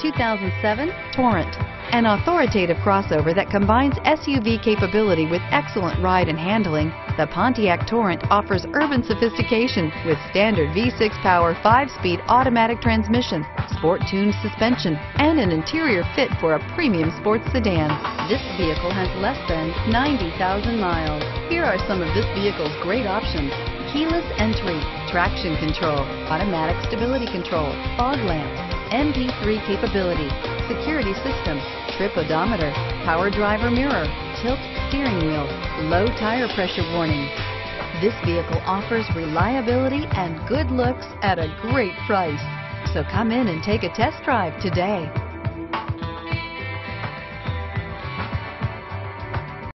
2007 Torrent. An authoritative crossover that combines SUV capability with excellent ride and handling, the Pontiac Torrent offers urban sophistication with standard V6 power 5-speed automatic transmission, sport-tuned suspension, and an interior fit for a premium sports sedan. This vehicle has less than 90,000 miles. Here are some of this vehicle's great options. Keyless entry, traction control, automatic stability control, fog lamps, MP3 capability, security system, trip odometer, power driver mirror, tilt steering wheel, low tire pressure warning. This vehicle offers reliability and good looks at a great price. So come in and take a test drive today.